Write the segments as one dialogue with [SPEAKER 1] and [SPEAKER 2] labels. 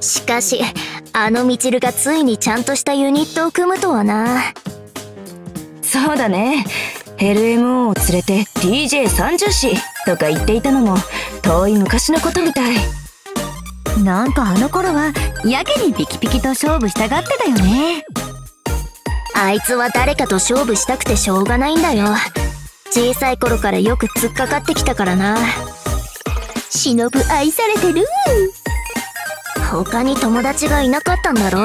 [SPEAKER 1] しかしあのみちるがついにちゃんとしたユニットを組むとはな。
[SPEAKER 2] そうだね。LMO を連れて DJ30 子とか言っていたのも遠い昔のことみたい。
[SPEAKER 3] なんかあの頃はやけにピキピキと勝負したがってたよね。
[SPEAKER 1] あいつは誰かと勝負したくてしょうがないんだよ。小さい頃からよく突っかかってきたからな。
[SPEAKER 3] 忍愛されてる
[SPEAKER 1] 他に友達がいなかったんだろ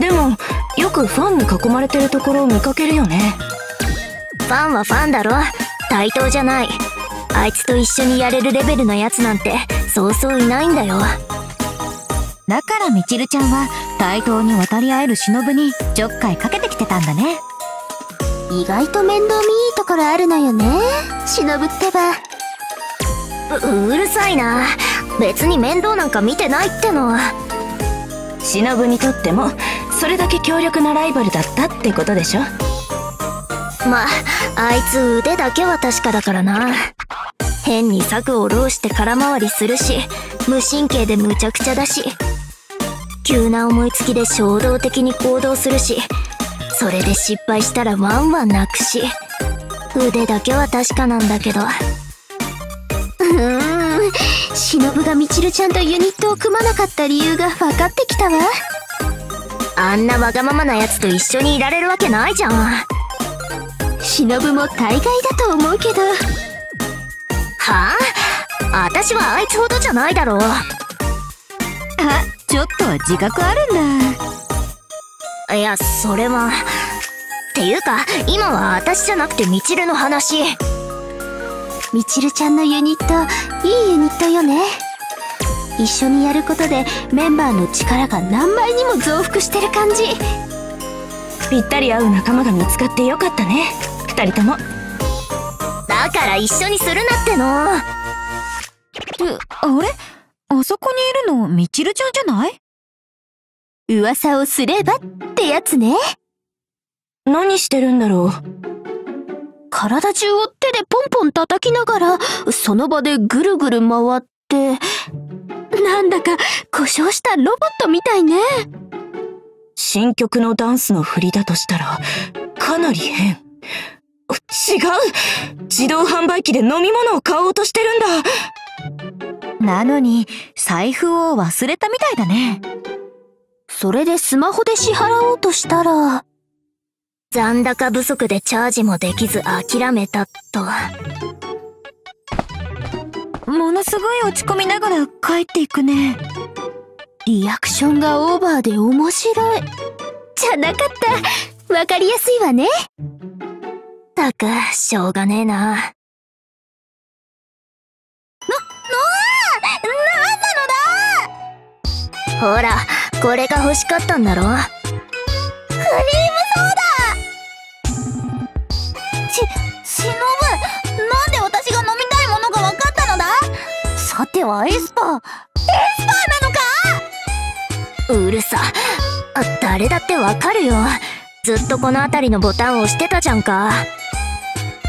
[SPEAKER 2] でもよくファンに囲まれてるところを見かけるよね。
[SPEAKER 1] ファンはファンだろ。対等じゃない。あいつと一緒にやれるレベルのやつなんてそうそういないんだよ。
[SPEAKER 3] だからみちるちゃんは対等に渡り合える忍にちょっかいかけてきてたんだね。
[SPEAKER 4] 意外と面倒見いいところあるのよね。忍ってば。
[SPEAKER 1] ううるさいな別に面倒なんか見てないっての
[SPEAKER 2] 忍にとってもそれだけ強力なライバルだったってことでしょ。
[SPEAKER 1] まあいつ腕だけは確かだからな。変に策を浪して空回りするし無神経で無茶苦茶だし急な思いつきで衝動的に行動するしそれで失敗したらワンワン泣くし腕だけは確かなんだけど。
[SPEAKER 4] うーん。忍がみちるちゃんとユニットを組まなかった理由が分かってきたわ。
[SPEAKER 1] あんなわがままなやつと一緒にいられるわけないじゃん。
[SPEAKER 4] 忍も大概だと思うけど。は
[SPEAKER 1] あ？私はあいつほどじゃないだろう。あ
[SPEAKER 3] ちょっとは自覚あるん
[SPEAKER 1] だいやそれは。っていうか今は私じゃなくてみちるの話
[SPEAKER 4] みちるちゃんのユニットいいユニットよね。一緒にやることでメンバーの力が何倍にも増幅してる感じ。
[SPEAKER 2] ぴったり合う仲間が見つかってよかったね。二人とも。
[SPEAKER 1] だから一緒にするなっての。
[SPEAKER 3] あれ？あそこにいるのみちるちゃんじゃない？
[SPEAKER 4] 噂をすればってやつね。
[SPEAKER 2] 何してるんだろう？
[SPEAKER 4] 体中を手でポンポン叩きながらその場でぐるぐる回ってなんだか故障したロボットみたいね。
[SPEAKER 2] 新曲のダンスの振りだとしたらかなり変。違う。自動販売機で飲み物を買おうとしてるん
[SPEAKER 3] だ。なのに財布を忘れたみたいだね。
[SPEAKER 4] それでスマホで支払おうとしたら
[SPEAKER 1] 残高不足でチャージもできず諦めたと。
[SPEAKER 3] ものすごい落ち込みながら帰っていくね。
[SPEAKER 4] リアクションがオーバーで面白い。じゃなかった。わかりやすいわね。
[SPEAKER 1] たくしょうがねえな。な、な
[SPEAKER 4] なん
[SPEAKER 1] なのだ。ほらこれが欲しかったんだろ。クリーム
[SPEAKER 4] ソーダはエスパー。エスパーなのか？
[SPEAKER 1] うるさ。誰だってわかるよ。ずっとこの辺りのボタンを押してたじゃんか。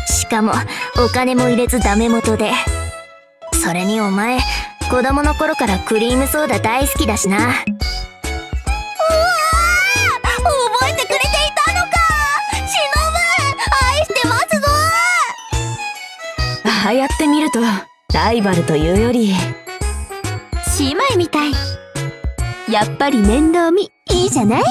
[SPEAKER 1] しかもお金も入れずダメ元で。それにお前子供の頃からクリームソーダ大好きだしな。うわ
[SPEAKER 4] 覚えてくれていたのか！しのぶ愛してますぞ！
[SPEAKER 2] ああやってみるとライバルというより
[SPEAKER 4] 姉妹みたい。やっぱり面倒見いいじゃない？